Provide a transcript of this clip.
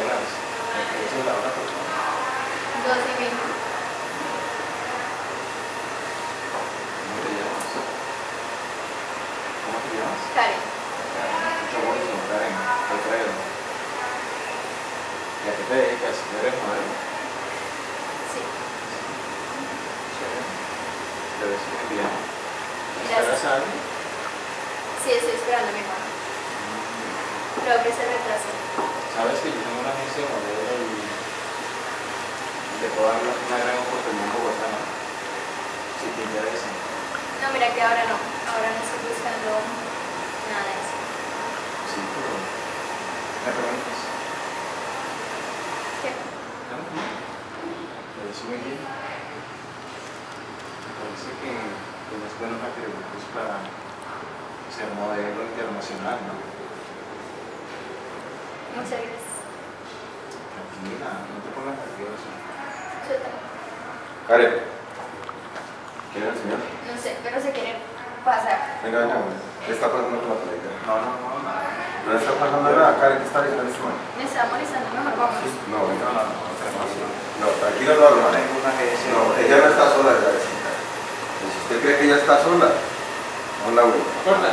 Eso ¿Cómo te llamas? ¿Cómo te llamas? Karen. Karen. Alfredo. ¿Y a qué te dedicas? ¿Eres modelo? Sí. ¿Te ves muy bien? ¿Estás casada? Sí, estoy esperando a mi mamá. Mm. Creo que se retrasó. ¿Sabes te puedo dar una gran oportunidad en Bogotá, ¿no? Si te interesa. No, mira que ahora no. Ahora no estoy buscando nada de eso. Sí, pero... ¿Me preguntas? ¿Qué? Te ves muy bien. Me parece que tienes buenos atributos para ser modelo internacional, ¿no? Muchas gracias. Tranquila, no te pongas nervioso. Karen. ¿Quién es el señor? No sé, pero se quiere pasar. Venga, venga. ¿Qué está pasando con la película? No, no, no, no. No está pasando nada. Karen, ¿qué está diciendo este? Me está molestando, mejor vamos. No, No, venga. no, no. No, tranquilo, no, agencia. No, ella no está sola, ya. Si usted cree que ella está sola, no la. Corta.